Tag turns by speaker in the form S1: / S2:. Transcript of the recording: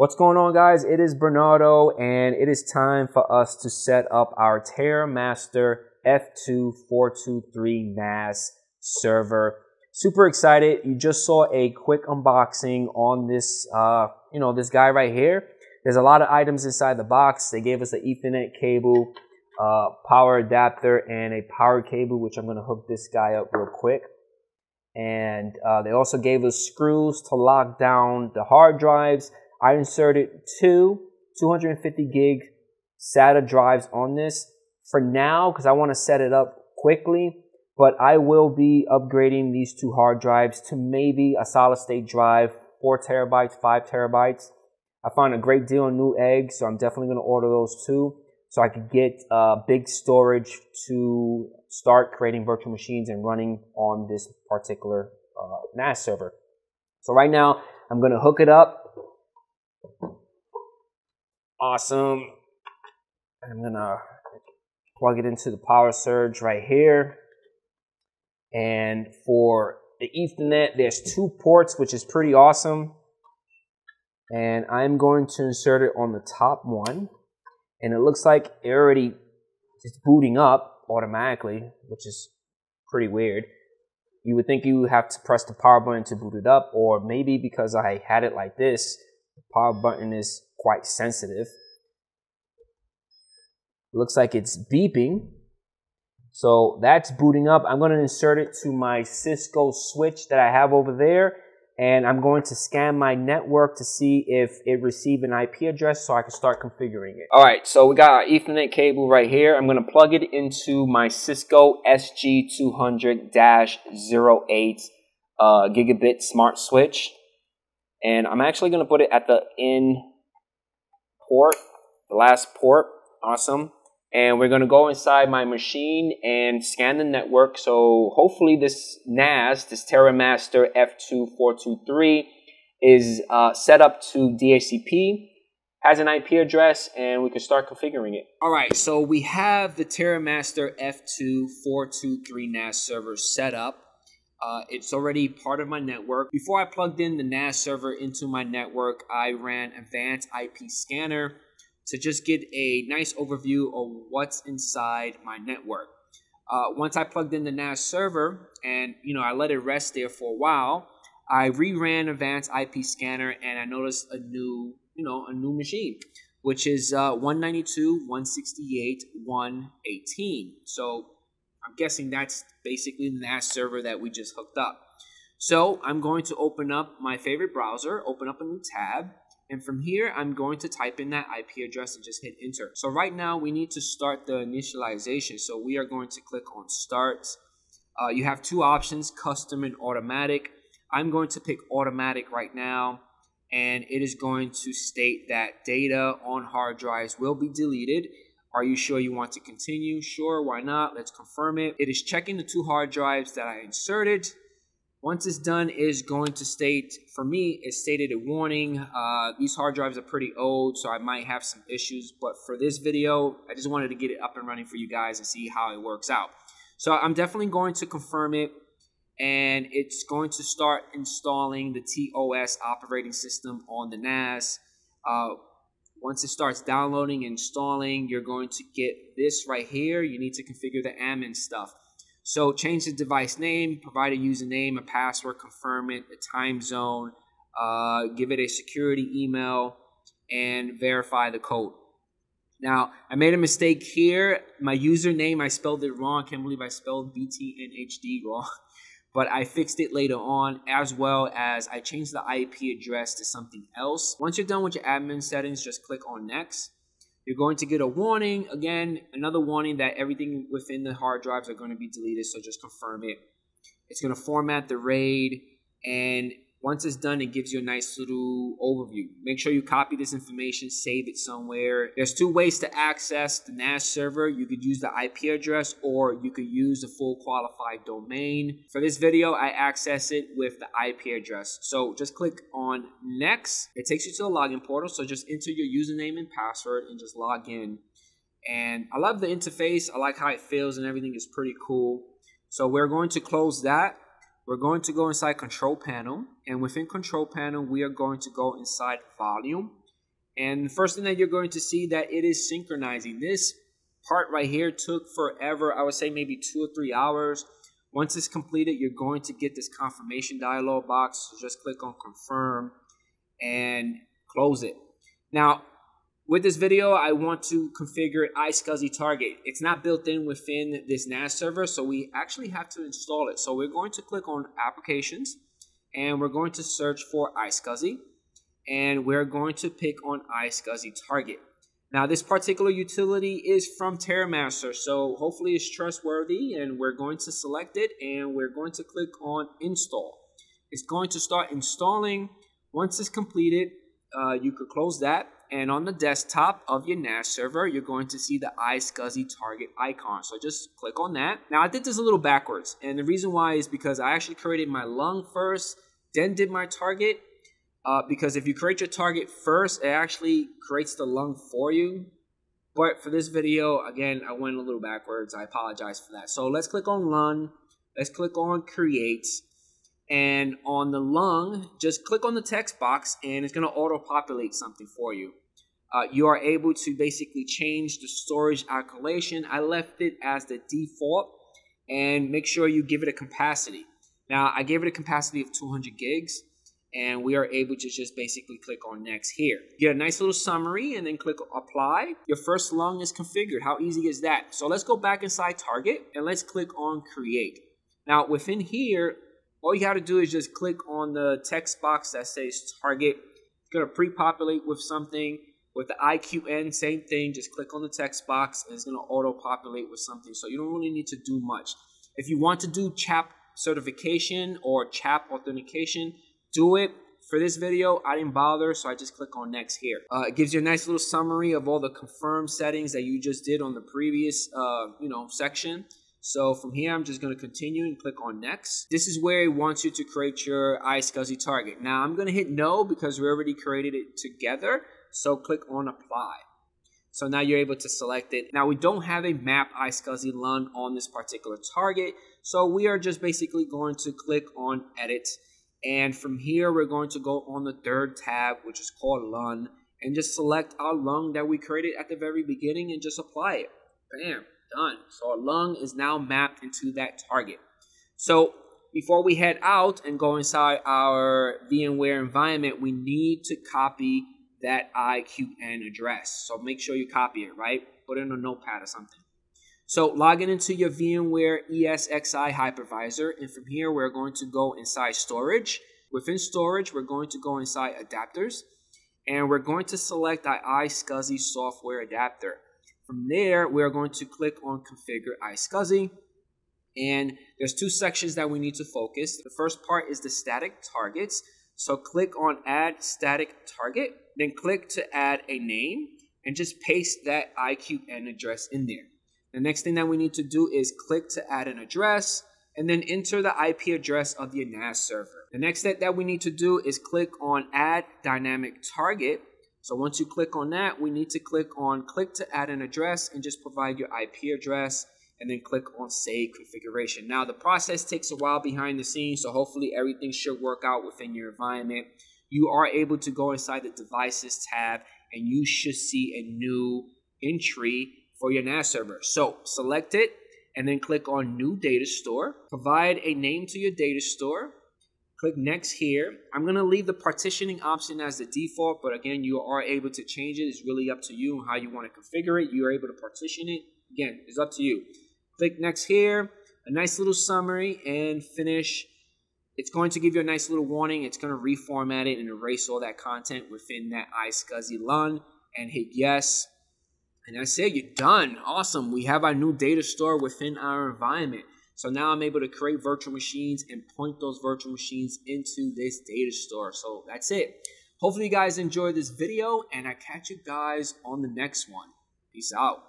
S1: What's going on guys? It is Bernardo and it is time for us to set up our TerraMaster F2423 NAS server. Super excited. You just saw a quick unboxing on this, uh, you know, this guy right here. There's a lot of items inside the box. They gave us an ethernet cable, uh, power adapter, and a power cable, which I'm going to hook this guy up real quick. And uh, they also gave us screws to lock down the hard drives I inserted two 250 gig SATA drives on this for now because I want to set it up quickly. But I will be upgrading these two hard drives to maybe a solid state drive, four terabytes, five terabytes. I found a great deal on New Newegg, so I'm definitely going to order those too so I could get uh, big storage to start creating virtual machines and running on this particular uh, NAS server. So right now, I'm going to hook it up Awesome. I'm gonna plug it into the power surge right here. And for the Ethernet, there's two ports, which is pretty awesome. And I'm going to insert it on the top one. And it looks like it already is booting up automatically, which is pretty weird. You would think you have to press the power button to boot it up, or maybe because I had it like this, the power button is quite sensitive. Looks like it's beeping. So that's booting up. I'm going to insert it to my Cisco switch that I have over there. And I'm going to scan my network to see if it received an IP address so I can start configuring it. All right, so we got our Ethernet cable right here. I'm going to plug it into my Cisco SG200-08 uh, gigabit smart switch. And I'm actually going to put it at the in port, the last port. Awesome. And we're going to go inside my machine and scan the network. So hopefully this NAS, this TerraMaster F2423, is uh, set up to DHCP, has an IP address, and we can start configuring it. All right, so we have the TerraMaster F2423 NAS server set up. Uh, it's already part of my network. Before I plugged in the NAS server into my network, I ran Advanced IP Scanner to just get a nice overview of what's inside my network. Uh, once I plugged in the NAS server and you know I let it rest there for a while, I reran Advanced IP Scanner and I noticed a new you know a new machine, which is uh, 192, 168, 118. So I'm guessing that's basically the NAS server that we just hooked up. So I'm going to open up my favorite browser, open up a new tab, and from here, I'm going to type in that IP address and just hit enter. So right now, we need to start the initialization. So we are going to click on start. Uh, you have two options, custom and automatic. I'm going to pick automatic right now. And it is going to state that data on hard drives will be deleted are you sure you want to continue? Sure, why not? Let's confirm it. It is checking the two hard drives that I inserted. Once it's done, is going to state, for me, it stated a warning. Uh, these hard drives are pretty old, so I might have some issues. But for this video, I just wanted to get it up and running for you guys and see how it works out. So I'm definitely going to confirm it. And it's going to start installing the TOS operating system on the NAS. Uh, once it starts downloading and installing, you're going to get this right here. You need to configure the admin stuff. So change the device name, provide a username, a password, confirm it, a time zone, uh, give it a security email, and verify the code. Now, I made a mistake here. My username, I spelled it wrong. I can't believe I spelled BTNHD wrong. but I fixed it later on as well as I changed the IP address to something else. Once you're done with your admin settings, just click on next. You're going to get a warning. Again, another warning that everything within the hard drives are going to be deleted, so just confirm it. It's going to format the RAID and once it's done, it gives you a nice little overview. Make sure you copy this information, save it somewhere. There's two ways to access the NAS server. You could use the IP address or you could use the full qualified domain. For this video, I access it with the IP address. So just click on next. It takes you to the login portal. So just enter your username and password and just log in. And I love the interface. I like how it feels and everything is pretty cool. So we're going to close that we're going to go inside control panel and within control panel, we are going to go inside volume And the first thing that you're going to see that it is synchronizing. This part right here took forever. I would say maybe two or three hours. Once it's completed, you're going to get this confirmation dialog box. So just click on confirm and close it. Now, with this video, I want to configure iSCSI Target. It's not built in within this NAS server, so we actually have to install it. So we're going to click on Applications, and we're going to search for iSCSI, and we're going to pick on iSCSI Target. Now, this particular utility is from TerraMaster, so hopefully it's trustworthy, and we're going to select it, and we're going to click on Install. It's going to start installing. Once it's completed, uh, you could close that and on the desktop of your NAS server, you're going to see the iSCSI target icon. So just click on that. Now I did this a little backwards, and the reason why is because I actually created my LUN first, then did my target. Uh, because if you create your target first, it actually creates the LUN for you. But for this video, again, I went a little backwards. I apologize for that. So let's click on LUN. Let's click on create. And on the LUN, just click on the text box and it's going to auto populate something for you uh, you are able to basically change the storage allocation. I left it as the default and make sure you give it a capacity. Now, I gave it a capacity of 200 gigs and we are able to just basically click on next here. Get a nice little summary and then click apply. Your first LUN is configured. How easy is that? So let's go back inside Target and let's click on create. Now within here, all you got to do is just click on the text box that says Target. It's going to pre-populate with something with the IQN, same thing. Just click on the text box and it's going to auto populate with something. So you don't really need to do much. If you want to do CHAP certification or CHAP authentication, do it. For this video, I didn't bother, so I just click on next here. Uh, it gives you a nice little summary of all the confirmed settings that you just did on the previous, uh, you know, section. So from here, I'm just going to continue and click on next. This is where it wants you to create your iSCSI target. Now I'm going to hit no because we already created it together. So click on apply. So now you're able to select it. Now we don't have a map iSCSI LUN on this particular target. So we are just basically going to click on edit. And from here, we're going to go on the third tab, which is called LUN, and just select our LUN that we created at the very beginning and just apply it. Bam, done. So our LUN is now mapped into that target. So before we head out and go inside our VMware environment, we need to copy that IQN address. So make sure you copy it, right? Put it in a notepad or something. So log in into your VMware ESXi hypervisor. And from here, we're going to go inside storage. Within storage, we're going to go inside adapters. And we're going to select the iSCSI software adapter. From there, we're going to click on configure iSCSI. And there's two sections that we need to focus. The first part is the static targets. So click on add static target, then click to add a name and just paste that IQN address in there. The next thing that we need to do is click to add an address and then enter the IP address of your NAS server. The next step that we need to do is click on add dynamic target. So once you click on that, we need to click on click to add an address and just provide your IP address and then click on save configuration. Now the process takes a while behind the scenes, so hopefully everything should work out within your environment. You are able to go inside the devices tab and you should see a new entry for your NAS server. So select it and then click on new data store. Provide a name to your data store. Click next here. I'm going to leave the partitioning option as the default, but again, you are able to change it. It's really up to you how you want to configure it. You are able to partition it. Again, it's up to you. Click next here, a nice little summary, and finish. It's going to give you a nice little warning. It's going to reformat it and erase all that content within that iSCSI LUN and hit yes. And that's it, you're done. Awesome. We have our new data store within our environment. So now I'm able to create virtual machines and point those virtual machines into this data store. So that's it. Hopefully you guys enjoyed this video and I catch you guys on the next one. Peace out.